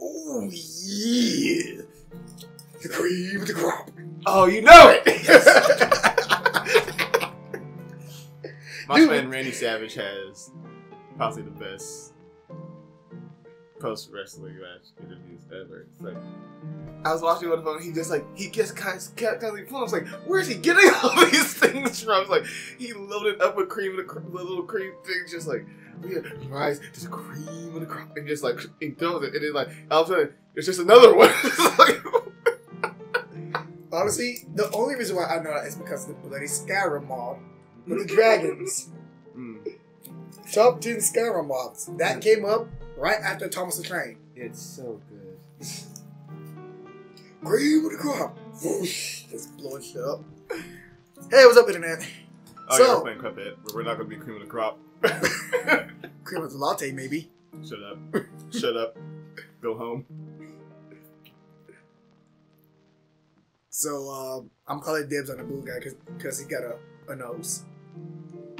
Oh yeah. The cream of the crop. Oh, you know it! My Dude. friend Randy Savage has possibly the best post wrestling match interviews ever. It's like I was watching on the phone. He just like he just kind of kept telling me, I was like, "Where's he getting all these things from?" I was like, he loaded up with cream of the, cr- the little cream thing, just like we had rise to the cream of the crop, and just like throws it, and then like all of a sudden it's just another one. Honestly, the only reason why I know that is because of the bloody Skyrim mod with the dragons. Mm, Top 10 Skyrim mods. That came up right after Thomas the Train. it's so good. Cream of the crop. Just blowing shit up. Hey, what's up, Internet? Oh, So- yeah, we're playing Cuphead. We're not gonna be cream of the crop. Cream of the latte, maybe. Shut up. Shut up. Go home. So, um, I'm calling dibs on the blue guy because he got a, a nose.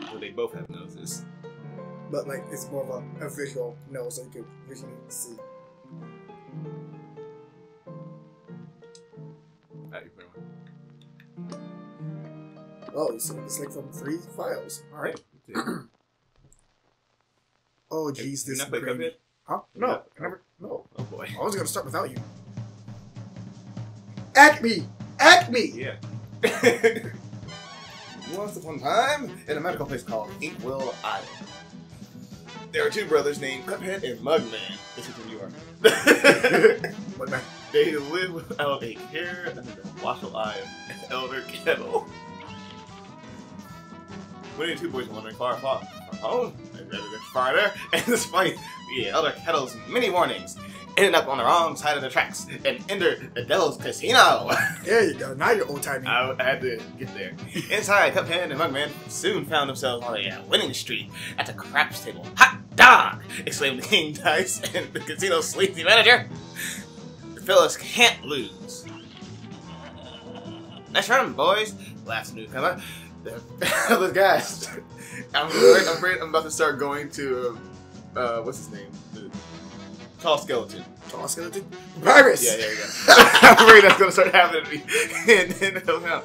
Well, they both have noses. But, like, it's more of a, a visual nose so you can visually see. Oh, see, it's like from three files. Alright. Yeah. Oh, jeez, you this not played Cuphead? Huh? No. No, oh. never. No. Oh boy. I was gonna start without you. Acme! Acme! Yeah. Once upon a time, in a magical place called Inkwell Island, there are two brothers named Cuphead and Mugman. This is who you are. But they live without a care under the watchful eye of Elder Kettle. When the two boys wandering far, far from home, than farther, and despite the Elder Kettle's many warnings, ended up on the wrong side of the tracks and entered the Devil's Casino. there you go. Now you're old timey. I had to get there. Inside, Cuphead and Mugman soon found themselves on a uh, winning streak at the craps table. Hot dog! exclaimed the King Dice and the casino's sleazy manager. The fellas can't lose. Nice run, boys, laughed the newcomer. The guys. I'm, afraid, I'm afraid I'm about to start going to, uh, what's his name? The tall skeleton. Tall skeleton. Virus! Yeah, there you go. I'm afraid that's gonna start happening to me in, in the town.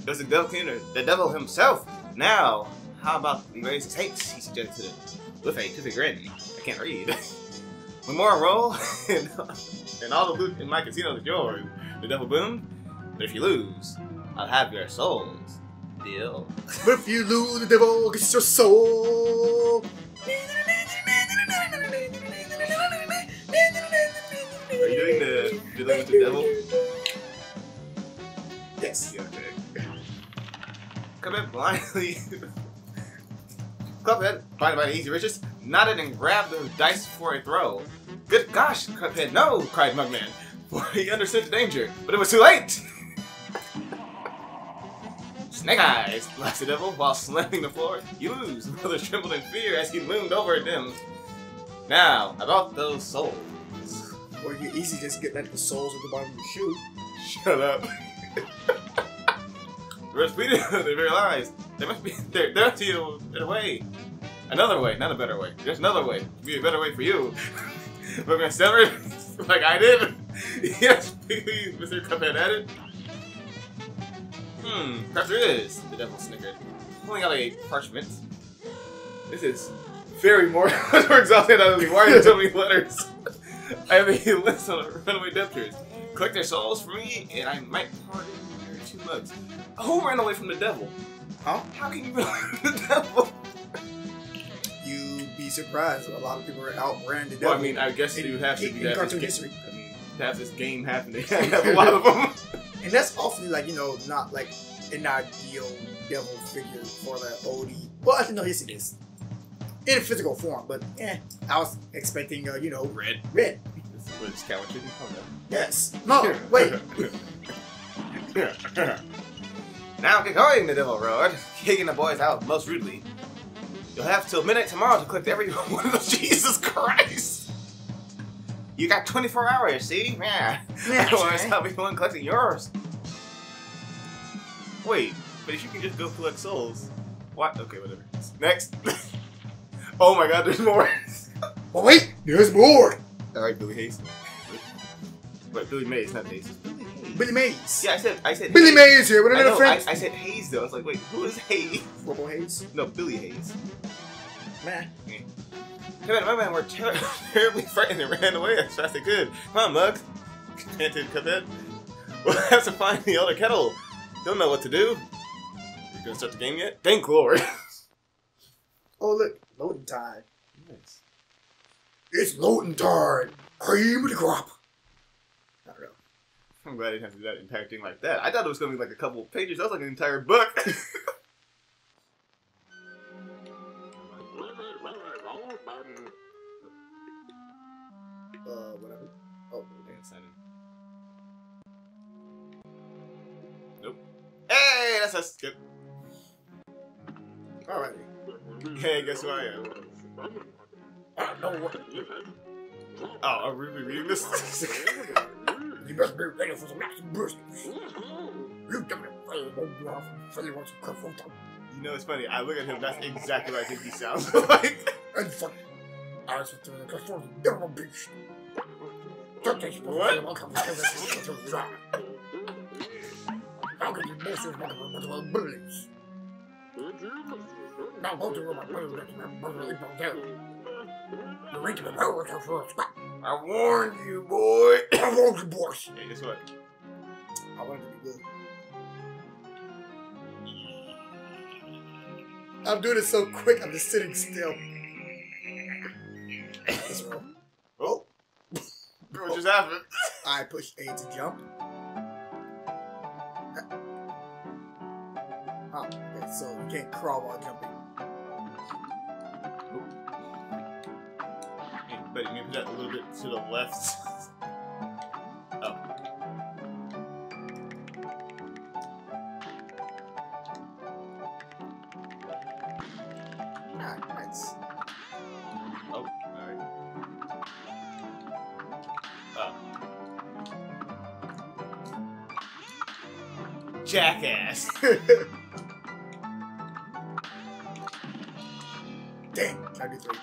There's the devil or the devil himself. Now, how about we raise his hates? He suggested with a toothy grin. I can't read. One more roll, and, and all the loot in my casino is yours. The devil boomed. But if you lose, I'll have your souls. Deal. But if you lose, the devil gets your soul. Are you doing the dealing with the devil? Yes. Yeah, okay. Cuphead blindly. Cuphead, blinded by the easy riches, nodded and grabbed the dice for a throw. Good gosh, Cuphead, no! cried Mugman, for he understood the danger, but it was too late! Snake Eyes, the devil while slamming the floor. You lose. Brother trembled in fear as he loomed over them. Now, about those souls. Well, you easily just get like the soles at the bottom of your shoe. Shut up. Rasputin, they realized there must be there there must be a better way. Another way, not a better way. There's another way. Be a better way for you. We're gonna separate like I did. yes, please, Mr. Cuphead added. Hmm, perhaps there is, the devil snickered, pulling out a parchment. This is very more, more exhausting than was. Why are you so many letters? I have a list on runaway debtors. Collect their souls for me, and I might pardon your two mugs. Who ran away from the devil? Huh? How can you run away from the devil? You'd be surprised. A lot of people are outran the devil. Well, I mean, I guess you have to in- in that. cartoon history. I mean, to have this game happening. I have a lot of them. And that's often like, you know, not like an ideal devil figure for the oldie. Well, actually, no, yes, it is. In physical form, but eh. I was expecting, uh, you know, Red. red. This is what it's Coward Chicken. Oh, no. Yes. No, wait. now get going, the devil roared, kicking the boys out most rudely. You'll have till midnight tomorrow to collect every one of those. Jesus Christ! You got 24 hours, see? Yeah. Yeah, Otherwise. I'll be the one collecting yours. Wait, but if you can just go collect souls, what? Okay, whatever. Next. oh my God, there's more. Oh wait, there's more. All right, Billy Hayes. Wait, Billy Mays, not Hayes. Billy Hayes. Billy Mays. Yeah, I said, I said. Billy Hayes. Mays here with I, another friend. I, I said Hayes though. I was like, wait, who is Hayes? Robo Hayes. No, Billy Hayes. Man. Kevin and my man were ter- terribly frightened and ran away as fast as they could. Come on, Muggs. Panted Kevin. We'll have to find the Elder kettle. Don't know what to do. Are You gonna start the game yet? Thank Lord. Oh look, loading time. nice. It's loading time. Cream the crop. Don't know. I'm glad I didn't have to do that impacting like that. I thought it was gonna be like a couple of pages. That was like an entire book. Uh, whatever. Oh, sign in. Nope. Hey, that's a skip. alrighty. Hey, guess who I am? I don't know what. Oh, are we reading this? You must be ready for some next burst. You definitely want to come from you know, it's funny. I look at him. That's exactly what I think he sounds like. And fuck. I was to the customer, never beach. Don't take What? Welcome to the drive. How can you both of my bullies? Now go to my bullies and bully from there. The rate of the power to for a spot. I warned you, boy. I want you boys. Hey, guess what? I want it to be good. I'm doing it so quick, I'm just sitting still. What just happened? I push A to jump. Oh, okay, so you can't crawl while jumping. But maybe that a little bit to the left. Jackass. Dang, I do three.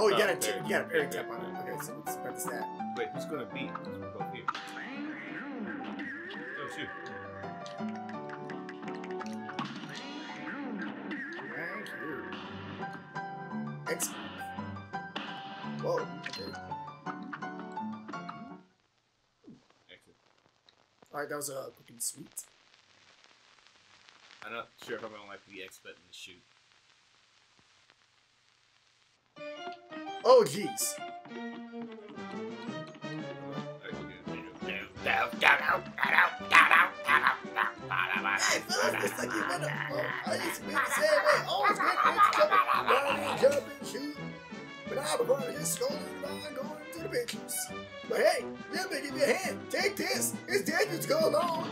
Oh, you Oh, got a there. t- you gotta parry tap on it. Okay, so let's practice that. Wait, who's gonna beat? Let's go here. Oh shoot. Thank you. X. Alright, that was a uh, quick and sweet. I'm not sure if I'm gonna like the X button to shoot. Oh, jeez. Hey, fellas, it's like you went up. Oh, I used to be the same way. Always get things jumping, running, jumping, shooting. But I prefer to just scrolling around going to the pictures. But hey, let me give you a hand. Take this. It's dangerous to go along.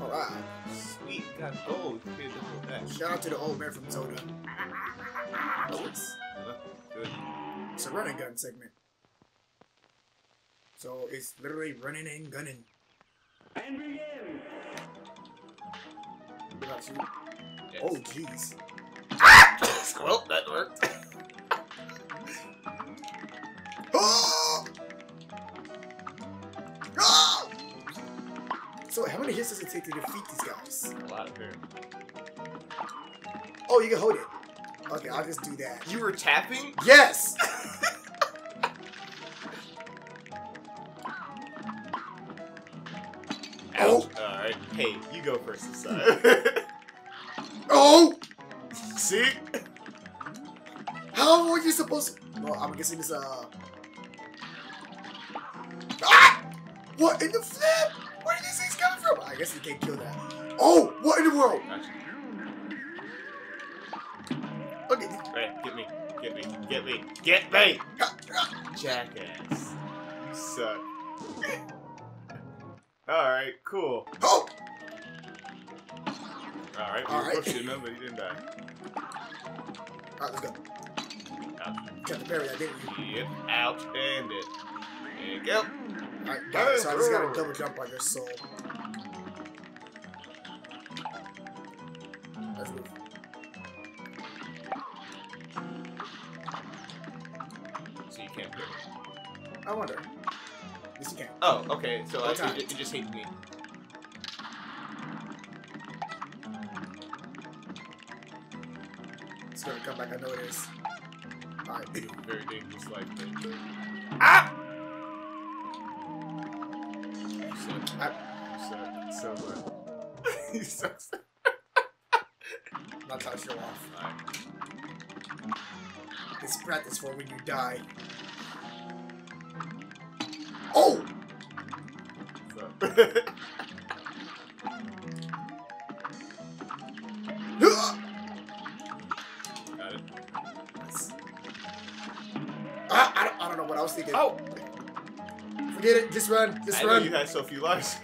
Alright. Sweet, got gold. You paid double that. Shout out to the old man from Zelda. Oh, it's, Good. it's a running gun segment. So it's literally running and gunning. And begin. What about? Yes. Oh, jeez. well, that worked. Oh! Oh! So how many hits does it take to defeat these guys? A lot of hair. Oh, you can hold it. Okay, I'll just do that. You were tapping? Yes! Oh. Alright. Hey, you go first this time. Oh! See? How were you supposed to... Well, I'm guessing this, uh... What in the flip? Where did these things come from? I guess you can't kill that. Oh! What in the world? Gotcha. Okay. Right, get me. Get me. Get me. Get me! Jackass. You suck. Alright, cool. Oh! Alright, we Alright. were pushing him, but he didn't die. Alright, let's go. Got the parry, I didn't? Yep, ouch, and it. There you go. I, got it, so I just got a double jump on your soul. Let's move. So you can't do. I wonder. Yes, you can. Oh, okay. So it you, you just hate me. It's gonna come back. I know it is. All right. Very dangerous life. Ah! I- You suck so much. you suck so trying to show off. much. It's practice for when you die. Oh! Forget it. Just run. Just I know run. you had so few lives.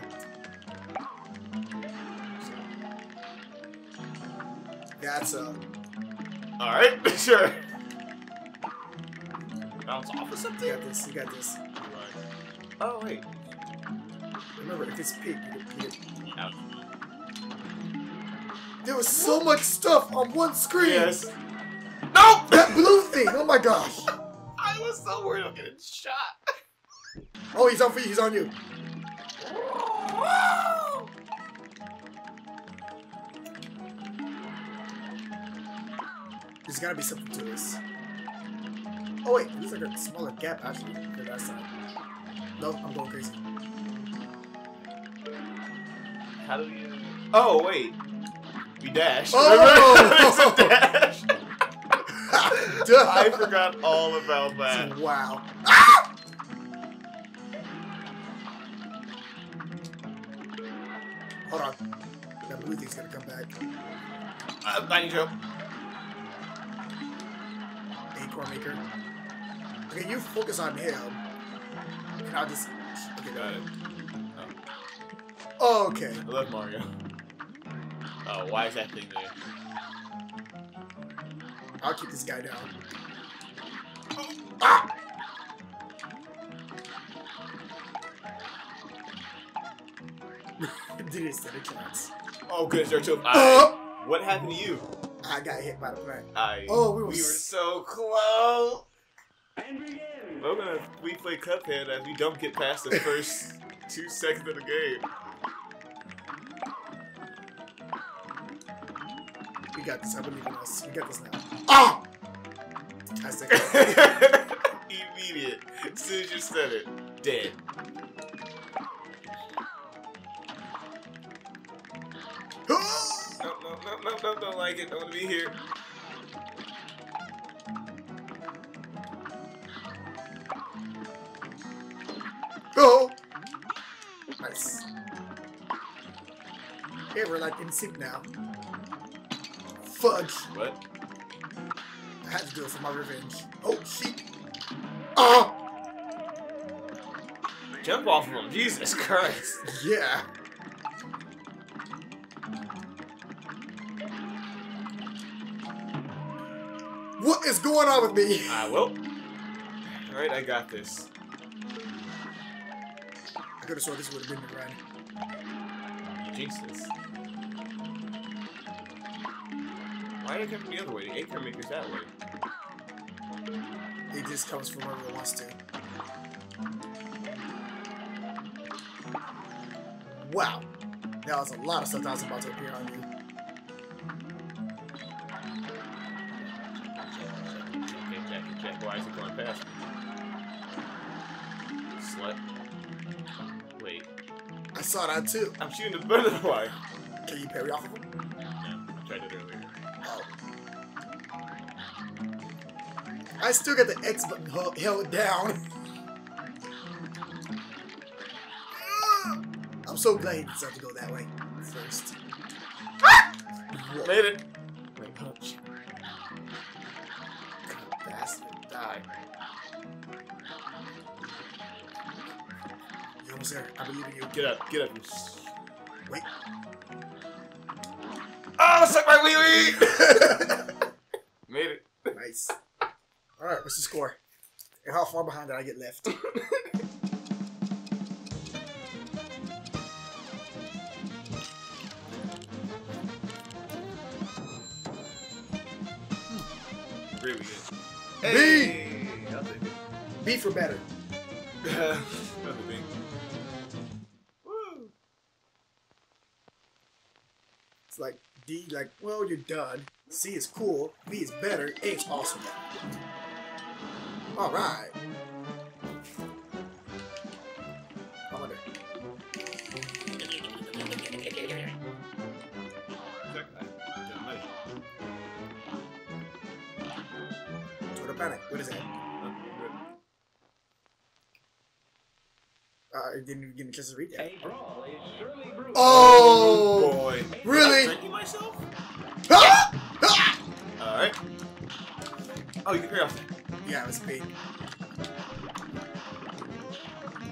That's uh. Alright, sure. Bounce off of something. You got this. You got this. Oh, wait. Remember, if it's pink, you can, you can. Ouch. There was so much stuff on one screen. Yes. Nope! That blue thing. Oh my gosh. I was so worried I'm getting shot. Oh, he's on for you. He's on you. There's gotta be something to this. Oh wait, there's like a smaller gap actually to that side. Nope, I'm going crazy. How do you? Oh wait, we dash. Oh! There's a dash. I forgot all about that. Wow. Thing's gonna come back. Uh, need help. Acorn maker. Okay, you focus on him. And I'll just. Okay, Got it. Okay. I love Mario. Oh, why is that thing there? I'll keep this guy down. Ah! Did it stand a chance? Oh there are two. Oh! What happened to you? I got hit by the plant. I. Oh, we were we were so close. We're gonna we play Cuphead as we don't get past the first two seconds of the game. We got this. I believe in us. We got this now. Ah! I said, Immediate. As soon as you said it, dead. No, no, no, no, no, don't like it. Don't want to be here. Oh! Nice. Okay, we're like in sync now. Fudge. What? I had to do it for my revenge. Oh, shit. Ah! Jump off of him. Jesus Christ. Yeah. Is going on with me? Ah, well. Alright, I got this. I could have sworn this would have been the run. You jinxed this. Why did it come from the other way? The acorn maker's that way. It just comes from wherever it wants to. Wow. That was a lot of stuff that was about to appear on you. Slut. Wait. I saw that too. I'm shooting the butterfly. Can you parry off of him? No, I tried it earlier. Oh. I still got the X button held down. I'm so glad he decided to go that way first. Whoa. Made it. There. I believe in you. Get up, get up. Wait. Oh, suck my wee wee! Made it. Nice. Alright, what's the score? And how far behind did I get left? Really good. B. Hey! It. B for better. like, well, you're done. C is cool. B is better. A is awesome. All right. Money. Total panic. What is that? Huh? Didn't even give me a chance to read that. A brawl is surely brutal. Oh, boy. really? I'm drinking myself? Ah! Ah! Alright. Oh, you can carry off that. Yeah, it was big.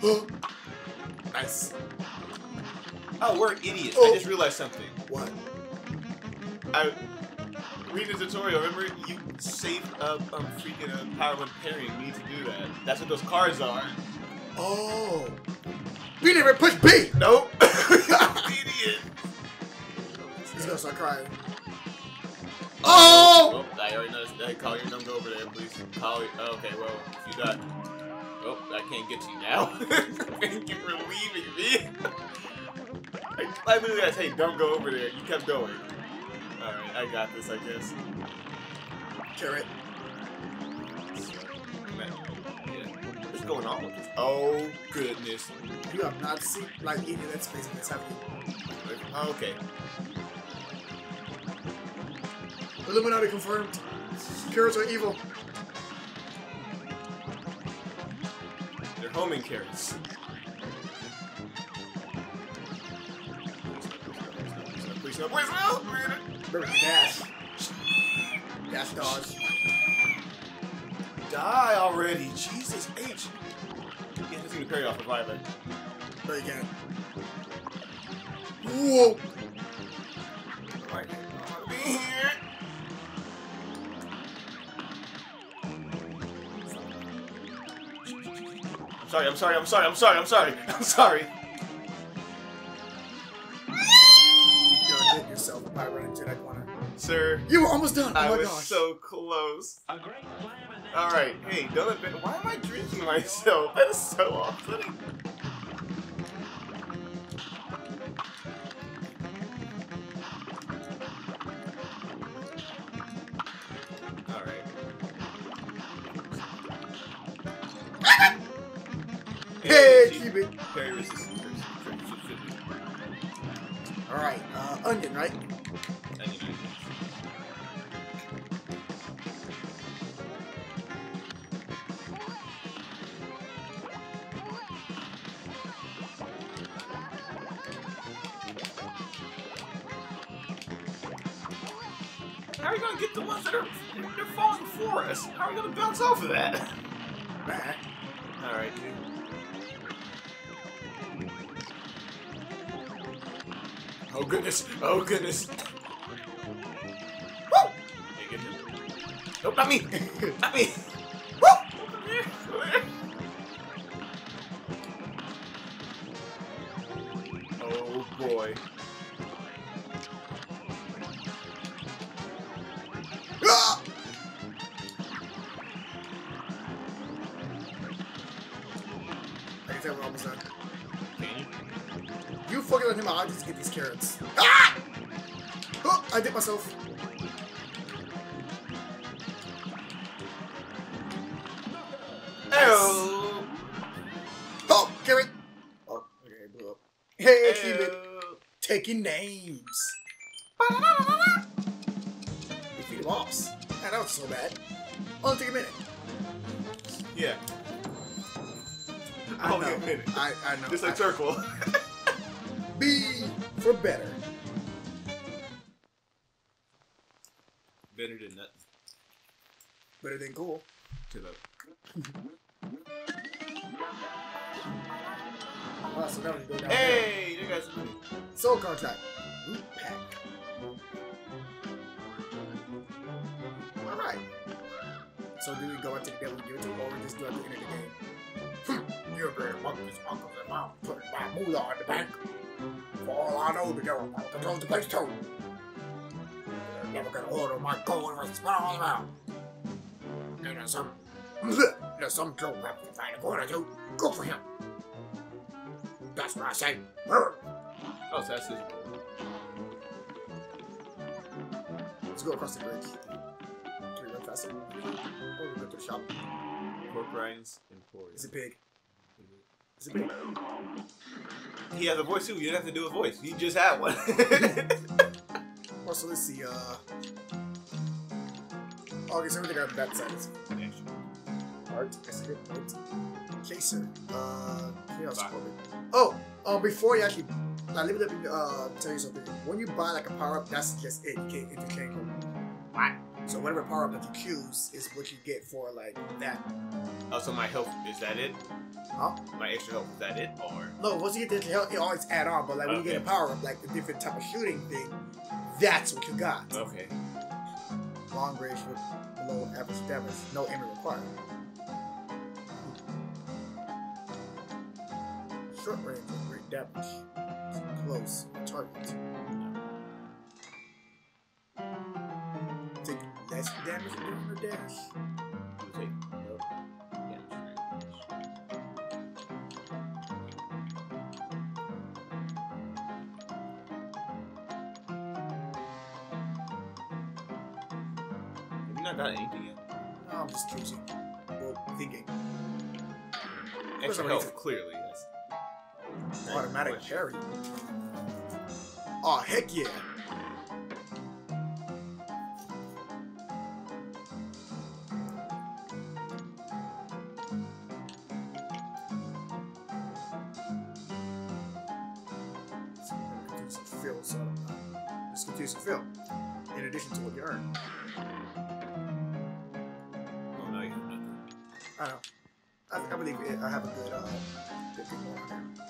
nice. Oh, we're idiots. Oh. I just realized something. What? I read the tutorial. Remember, you saved up um, freaking uh, power of parrying. You need to do that. That's what those cards are. Oh. We never pushed B! Nope. Idiot. He's gonna start crying. Oh! Oh, I already noticed that. Call your number over there, please. Call it. Oh, okay, well, you got. Oh, I can't get you now. Thank you for leaving me. I, I literally got to say, don't go over there. You kept going. Alright, I got this, I guess. Carrot. What's going on with this? Oh, goodness. You have not seen like any of that space in this, have you? Okay. Illuminati confirmed. Carrots are evil. They're homing carrots. Please no, please no, please no. Dash. Dash dodge. Die already, Jesus H. Yeah, this gonna parry off of Violet. No, you can't. Whoa! Like, Be here! I'm sorry, I'm sorry, I'm sorry, I'm sorry, I'm sorry, I'm sorry. You done did yourself by running to that corner. Sir, You were almost done. Oh I my was gosh. so close. A great slam and then Alright, hey, don't admit, why am I drinking myself? That is so off-putting. Alright. Hey, she- keep it. Parry resistance. Alright, uh, onion, right? How that are they're falling for us? How are we gonna bounce off of that? Alright. Oh goodness! Oh goodness! Woo! Nope, not me! not me! Ew. Taking names. Defeat him boss. Yeah, that was so bad. Only take a minute. Yeah, I Only know. a minute. I, I know. just like I- circle. B for better. Better than nothing. Better than cool. To the Now we go down Hey, you guys. there. Soul contract. Root pack. Alright. So do we go into the devil and give it to him, or we just do at the end of the game? You're among these uncles and mom put my moolah in the bank. For all I know, the devil will control the place too. They're never gonna order my gold I spit all out. And there's some There's some Joe Rabbit to find a corner to. Go for him. That's what I say. Brr. Oh, so that's his Let's go across the bridge. Can we run faster? Or we go to the shop? Porkrind's Emporium. Is it big? Is it big? He has a voice too. You didn't have to do a voice. You just had one. Also, let's see. Uh. Oh, okay, so everything on that side is art. Exhibit art. Chaser. Uh. Chaos Bye. Corbin. Oh, um, before you actually. Now, let me uh, tell you something. When you buy like a power up, that's just it. You can't interchange them. What? So whatever power up that you choose is what you get for like that. oh, so my health is that it? Huh? My extra health is that it, or No, once you get the health, it always add on. But like when you get a power up, like the different type of shooting thing, that's what you got. okay? Long range with below average damage, no aiming required. Short range with great damage. Close target. Take less damage during the dash. You take no damage. Have you not got anything yet? No, I'm just choosing. Well, thinking. Extra health, clearly. Automatic parry. Oh, heck yeah. So we're gonna continue to fill, so just continue. In addition to what you earn. Oh no, you have nothing. I know. I, I believe it, I have a good, uh, good thing on there.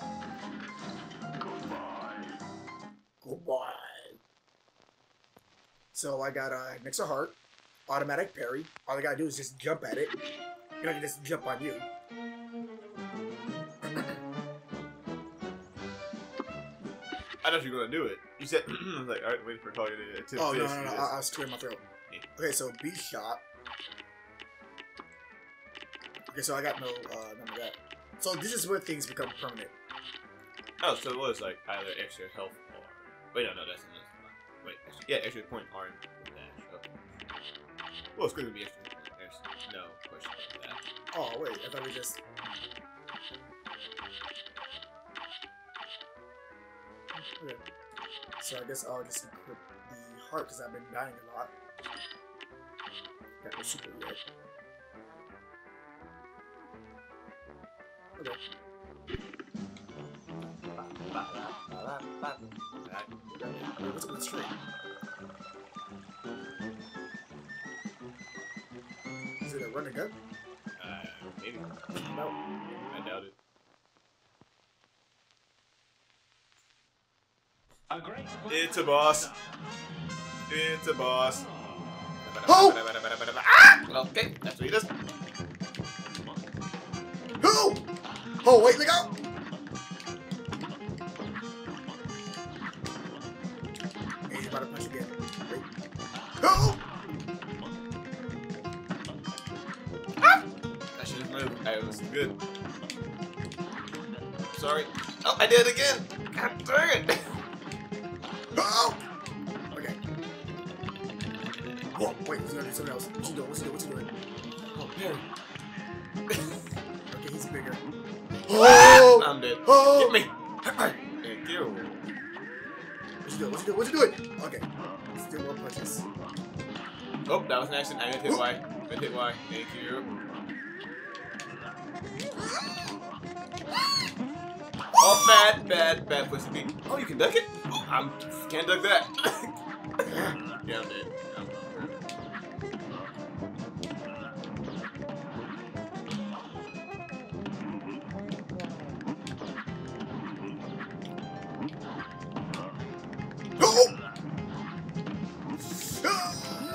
So I got uh, next to heart, automatic parry. All I gotta do is just jump at it. You know, I can just jump on you. I thought you were gonna do it. You said, I was like, all right, waiting for Collier to, to Oh no no no! I, I was clearing my throat. Okay, so B shot. Okay, so I got no uh, none of that. So this is where things become permanent. Oh, so it was like either extra health or. Wait, no, no, that's one. Wait, actually, yeah, extra point or dash. Okay. Well, it's going to be extra. There's no question about that. Oh wait, I thought we just. Okay. So I guess I'll just equip the heart because I've been dying a lot. Got no super yet. Okay. Wait, what's up with the tree? Is it a running gun? Uh, maybe. No. I doubt it. A great It's a boss. It's a boss. Oh! Ah! Okay, that's what he does. Who? Oh, wait, look out! Good. Sorry. Oh, I did it again. God dang it. Oh! Okay. Whoa, wait, do something else. What's he doing? What's he doing? What's he doing? Oh, parry. Okay, he's bigger. Oh! I'm dead. Oh! Get me. Thank you. What's he doing? What's he doing? What's he doing? Okay. Still more punches. Oh, that was an accident. I didn't hit Y. I didn't hit Y. Thank you. Oh, bad, bad, bad pussy beat. Oh, you can duck it? Oh, I'm can't duck that. yeah, I'm dead. I'm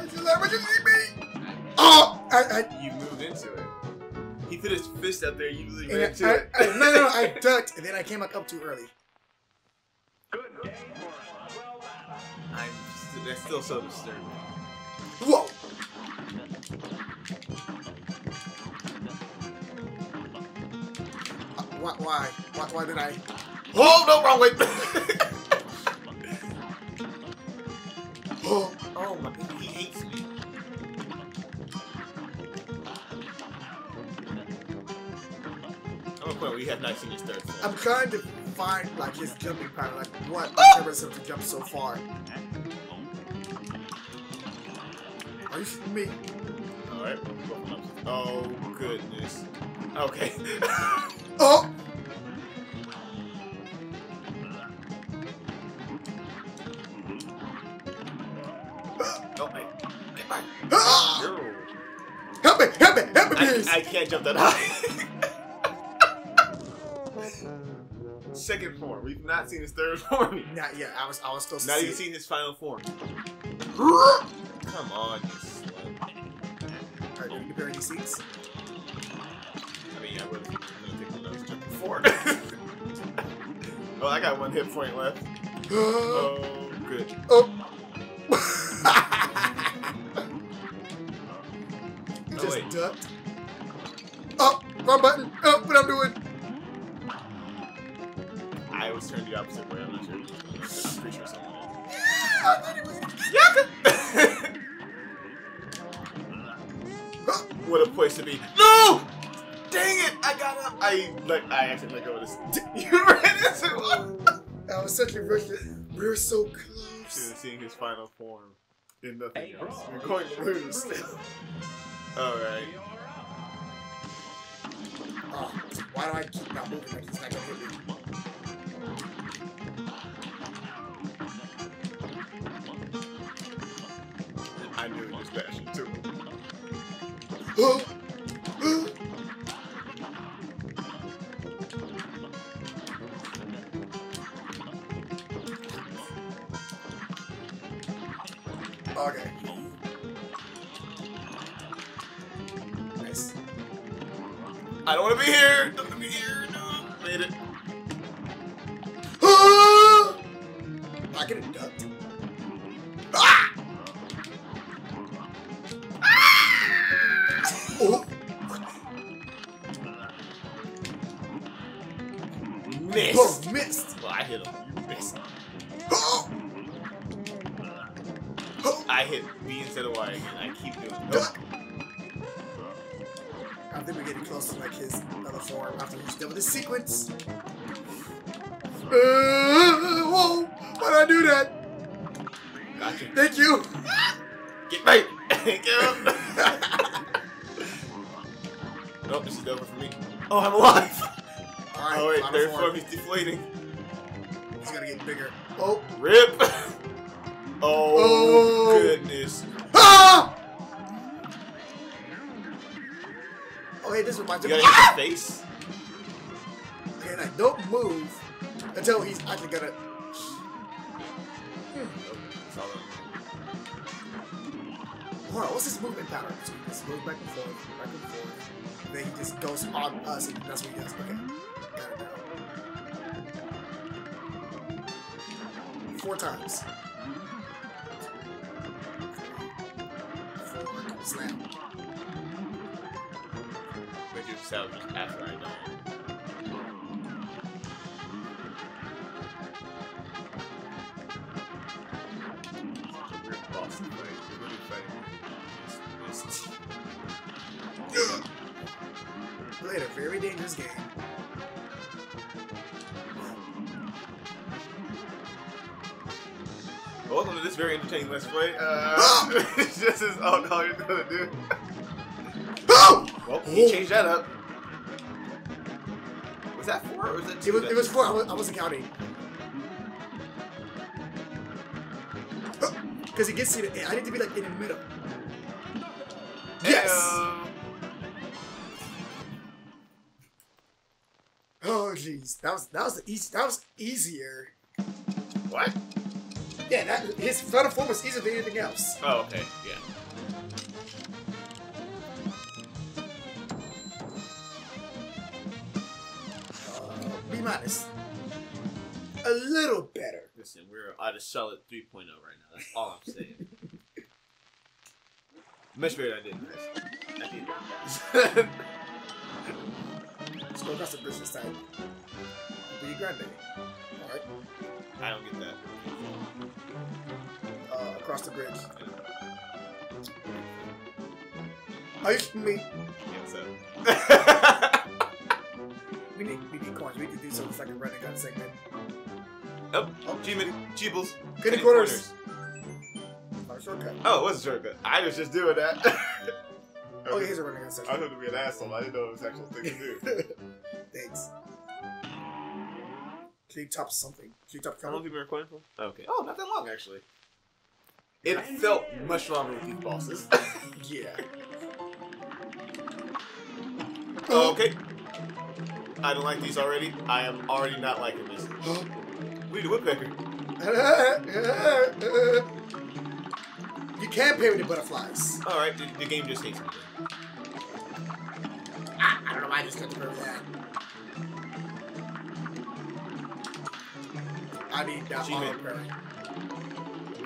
Just let me just leave me! Oh! I, I, You moved into it glitched up there. You really ran to I, it. I, no, no, no. I ducked, and then I came back up too early. Good day I'm still, that's still so disturbing. Whoa! Uh, why, why? Why? Why did I? Oh no! Wrong way. oh, oh my! He hates point where you have not seen his third form. I'm trying to find like his jumping pattern. Like what Oh! triggers him to jump so far? Are you shooting me? Alright. Oh goodness. Okay. Oh! oh, I, I! Yo. Help me! Help me! Help me, I! I can't jump that high. Second form. Mm. We've not seen his third form. Not yet. I was. I was Not to even seen his final form. Come on, you slut. Alright, did you compare any seats? I mean, I would have taken another step before. well, I got one hit point left. oh. We were so close. have seen his final form in nothing else. We're going to lose still. Alright. Oh, why do I keep not moving like he's not gonna hit me? I knew he was bashing too. He's gonna get bigger. Oh, Rip. Oh, Oh. goodness. ah! Oh, hey, this reminds You me. gotta Ah! hit the face. Okay, now don't move until he's actually gonna. Nope, it's all over. Hold on, what's his movement pattern? So he just goes back and forth, back and forth. And then he just goes on us, and that's what he does. Okay. Four times. Slam. It sound just after I die. To this very entertaining Let's Play. Uh, this is all Collier's gonna do. Oh! Well, he changed that up. Was that four or was that two? It was, it was four. I, was, wasn't counting. Because he gets to the I need to be like in the middle. Yes! Heyo. Oh jeez, that was that was the easy, that was easier. What? Yeah, that his final form was easier than anything else. Oh, okay. Yeah. Uh, B minus. A little better. Listen, we're at a solid 3.0 right now. That's all I'm saying. Much better than I did. Chris. I did. Let's go across the bridge this time. Be Grande. Alright. I don't get that. Uh, across the bridge. Are you kidding me? Yeah, so. We need, we need coins. We need to do something like a Renegade segment. oh, Oh, G-Man, Cheebles. Good quarters. Not shortcut. Oh, it was a shortcut. I was just doing that. Oh, he's a Renegade I was going to be an asshole. I didn't know it was an actual thing to do. Thanks. Can you top something? Can you top How long cover? have you been recording for? Okay. Oh, not that long, actually. It felt much longer with these bosses. Yeah. okay. I don't like these already. I am already not liking this. We need a woodpecker. you can't pay with the butterflies. Alright, the, the game just hates me. Ah, I don't know why I just got to remember that. I need that G-Man. auto parry.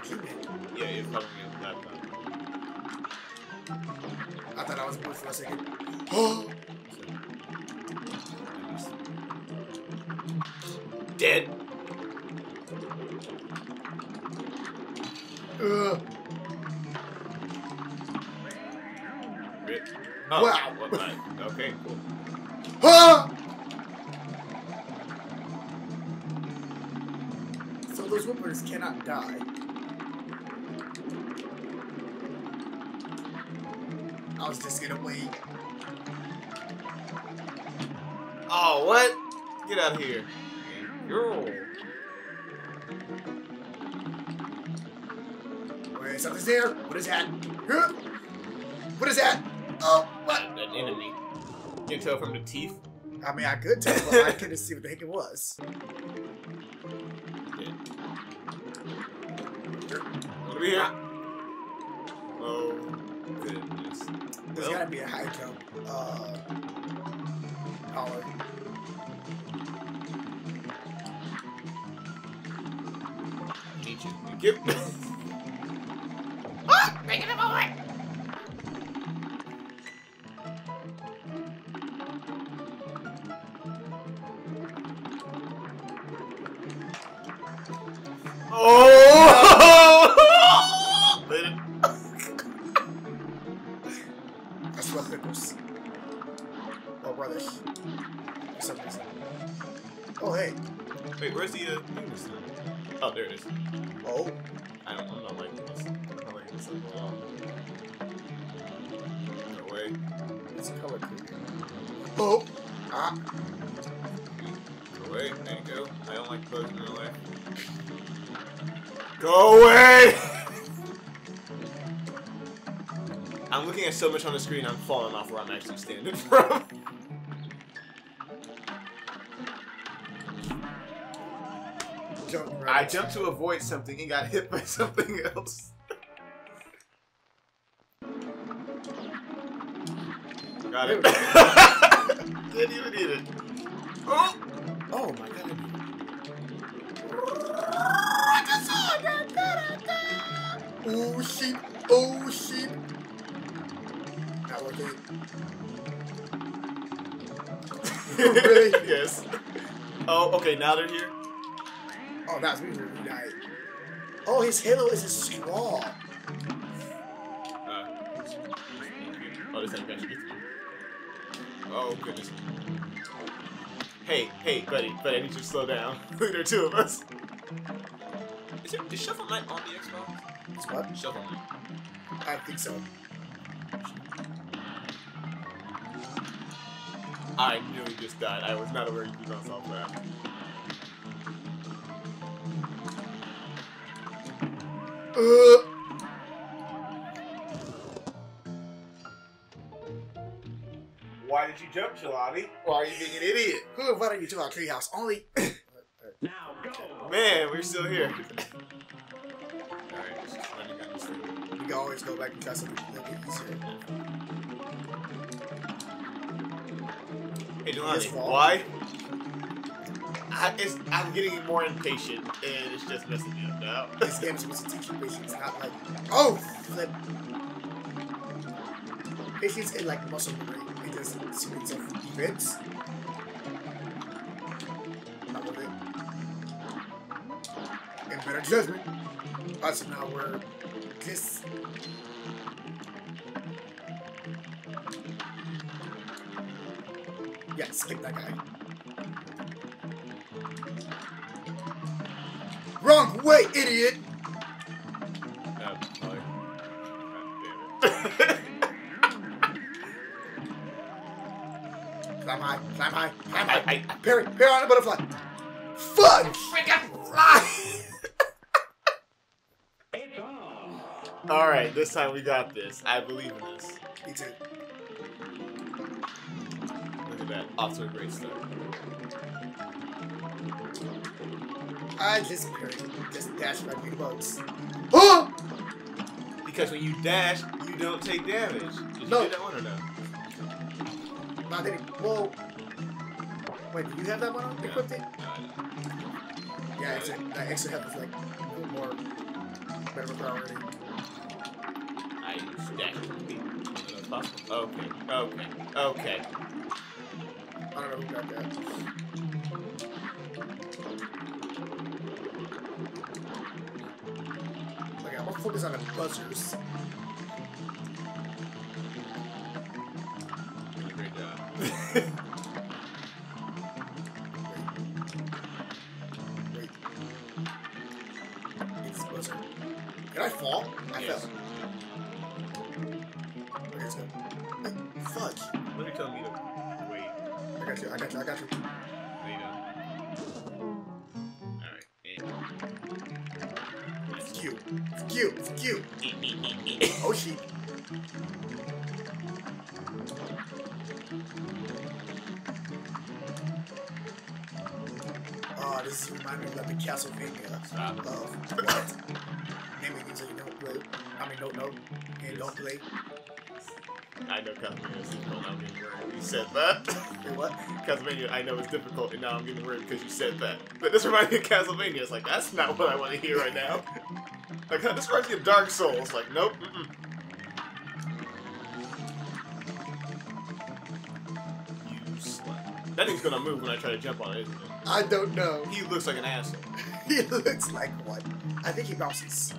G-Man. Yeah, it's covering it. Not done. I thought I was moved for a second. Oh, Dead. Ugh. Oh, Wow. Okay, cool. Ah! Those cannot die. I was just gonna wait. Oh, what? Get out of here. Girl. Wait, something's there. What is that? Huh? What is that? Oh, what? An enemy. You can tell from the teeth. I mean, I could tell, but I couldn't see what the heck it was. Over here. Oh, goodness. There's Well. gotta be a high jump. Uh, collar. Need you. Give. Making a moment. Go away! I'm looking at so much on the screen, I'm falling off where I'm actually standing from. Jump I jumped to avoid something and got hit by something else. Got it. Didn't even need it. Oh! Oh my god. Oh, sheep. Oh, sheep. Not working. Really? yes. Oh, okay, now they're here. Oh, that's me who died. Oh, his halo is a straw. Uh, oh, this ain't gonna. Oh, goodness. Hey, hey, buddy, buddy, I need you to slow down. there are two of us. Is, there, is Shovel Knight on the Xbox? It's what? Shovel Knight. I think so. I nearly just died. I was not aware you could bounce off that. Uh. Why did you jump, Jelani? Why are you being an idiot? Who invited you to our treehouse? Only. Now go. Man, we're still here. can always go back and try something a little bit easier. Hey, Jelani, why? I, am getting more impatient, and it's just messing me up now. this game's supposed to teach you patience, not like, oh, flip. Patience in like muscle memory. It does sequence of events. Not with it. And better judgment. That's not where this. Yeah, skip that guy. Wrong way, idiot! Climb high, climb high, climb high. I, Parry, parry on the butterfly. Fudge! Right, this time we got this. I believe in this. Me too. Look at that. Off to a great start. I just just dash my big bugs. Huh? Because when you dash, you don't take damage. Did you No. do that one or no? Not any. Whoa. Wait, do you have that one on No. equipped? It? No, I don't. Yeah, extra, that extra health is like a little more better priority. Possible? Okay, okay, okay. I don't know who got that. Focus on the buzzers. This is reminding me of the Castlevania Stop. of what? Naming things that you don't play. I mean, don't know and don't play. I know Castlevania is difficult, I'm getting worried. You said that. What? Castlevania, I know it's difficult, and now I'm getting worried because you said that. But this reminds me of Castlevania. It's like, that's not what I want to hear right now. Like, this reminds me of Dark Souls. Like, nope. Mm-mm. You That thing's gonna move when I try to jump on it, isn't it? I don't know. He looks like an asshole. He looks like one. I think he bounces.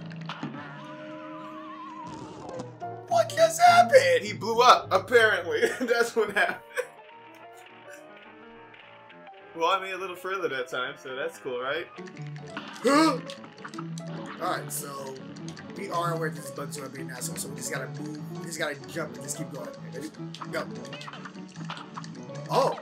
What just happened? He blew up, apparently. That's what happened. Well, I made a little further that time, so that's cool, right? Huh? Alright, so we are aware that this bug's gonna be an asshole, so we just gotta move, we just gotta jump and just keep going. Ready? Go. Oh!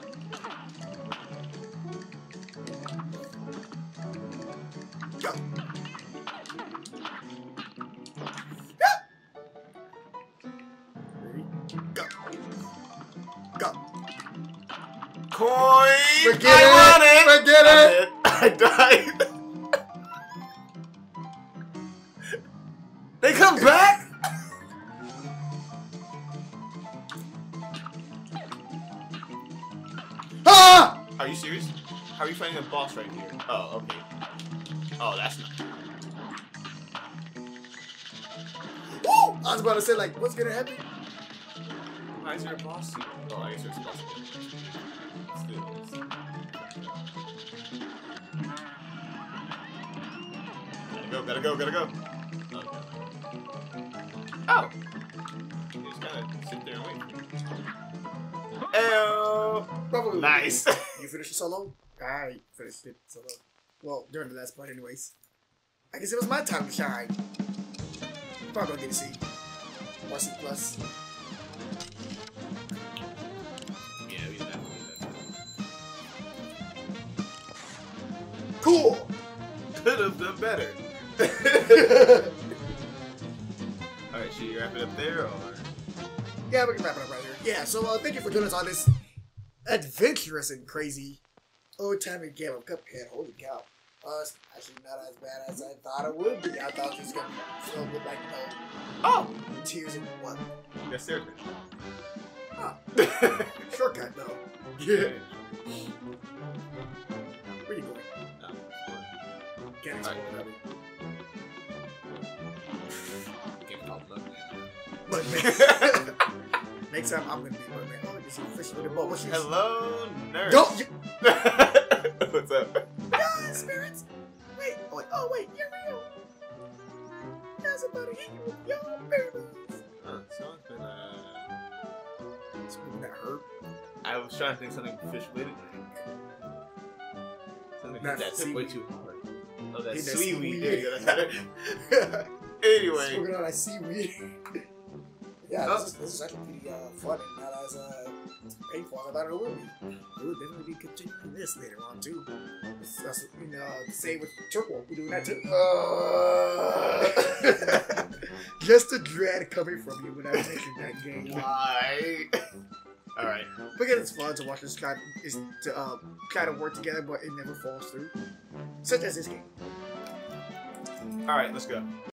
Come back? Ah! Are you serious? How are you fighting a boss right here? Oh, okay. Oh, that's not. Woo! I was about to say, like, what's gonna happen? Why is there a boss here? Oh, I guess there's a boss here. Still. Gotta go, gotta go, gotta go. There wait. Ew! Bravo. Nice! You finished the solo? I finished it solo. Well, during the last part, anyways. I guess it was my time to shine. Probably gonna get a C. Or C plus. yeah, we did Cool! Could have done better. Alright, should you wrap it up there or? Yeah, we can wrap it up right here. Yeah, so uh, thank you for joining us on this adventurous and crazy old-timey game of Cuphead. Holy cow. Uh, it's actually not as bad as I thought it would be. I thought it was gonna be filled with, like, you Oh! tears and what? That's their Ah, shortcut, though. Yeah. Where you going? Can't explain Alright. that. Game Mugman. But man, next time I'm gonna be man, oh, this is fish with a bow. What's your Hello, nerd. Don't you What's up? ah, spirits? Wait, oh wait, Oh wait, you're real. How's somebody hit you with your babies? Uh, so it's been, uh, Something that hurt. I was trying to think something fish related. Something Not that tip way too hard. Oh, that's seaweed. seaweed. There you go. Anyway, Smoking on that seaweed. yeah, this, is, this is actually pretty uh, fun and not as uh, painful as I thought it would be. We would definitely be continuing this later on too. That's, that's you know, same with Turbo. We're doing that too. uh, Just the dread coming from you when I mentioned that game. why? All right. Because it's fun to watch this kind is to uh, kind of work together, but it never falls through. Such as this game. All right. Let's go.